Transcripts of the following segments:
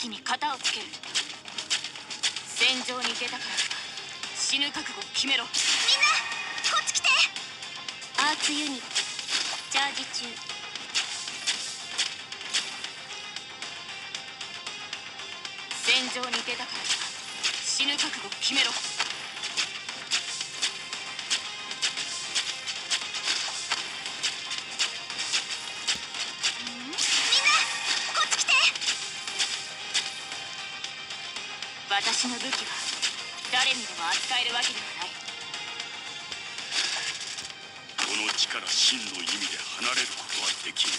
危機に型をつける。戦場に出たから死ぬ覚悟を決めろ。みんなこっち来て。アーツユニットチャージ中。戦場に出たから死ぬ覚悟を決めろ私の武器は誰にでも扱えるわけではないこの地から真の意味で離れることはできん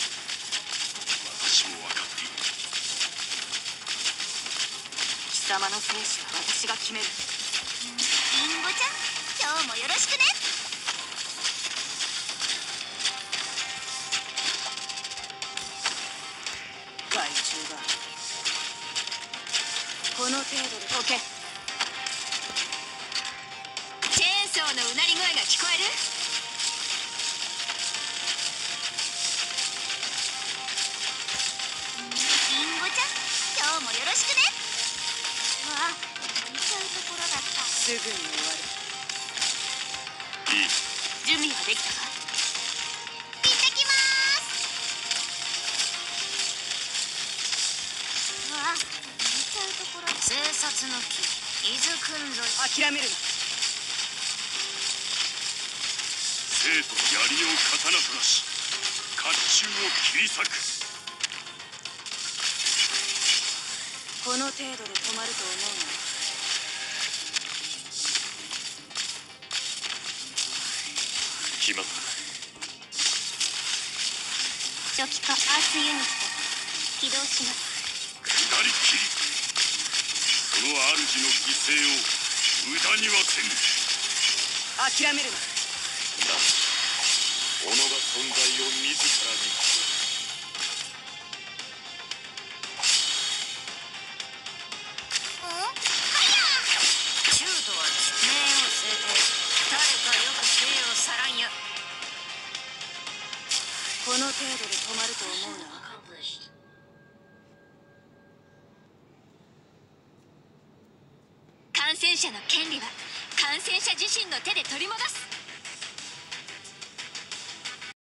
私も分かっている。貴様の生死は私が決める。リンゴちゃん今日もよろしくね害虫がこの程度で解けチェーンソーのうなり声が聞こえる？リンゴちゃん今日もよろしくね。わあ泣いちゃうところだった。すぐに終わる。いい準備はできたか？うところ生殺の木伊豆くんぞ諦める。な生と槍を刀となし。甲冑を切り裂く。この程度で止まると思うな決まった初期化アーツユニット。起動します主の犠牲を無駄にはせぬ。諦めるな。己が存在を自らに。うん中途は命を制定誰かよくせよさらんや。この程度で止まると思うな感染者の権利は感染者自身の手で取り戻す。